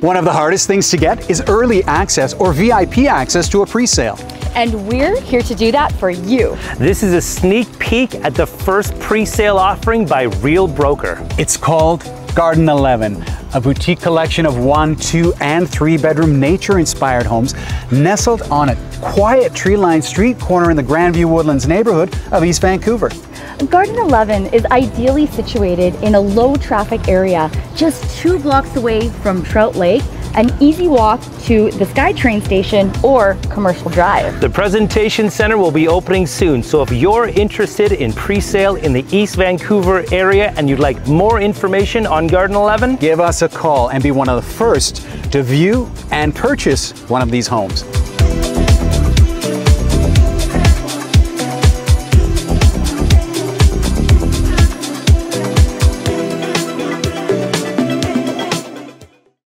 One of the hardest things to get is early access or VIP access to a pre-sale. And we're here to do that for you. This is a sneak peek at the first pre-sale offering by Real Broker. It's called Garden 11, a boutique collection of one, two, and three bedroom nature inspired homes nestled on a quiet tree lined street corner in the Grandview Woodlands neighborhood of East Vancouver. Garden 11 is ideally situated in a low traffic area, just two blocks away from Trout Lake, an easy walk to the SkyTrain station or Commercial Drive. The presentation center will be opening soon, so if you're interested in pre-sale in the East Vancouver area and you'd like more information on Garden 11, Give us a call and be one of the first to view and purchase one of these homes.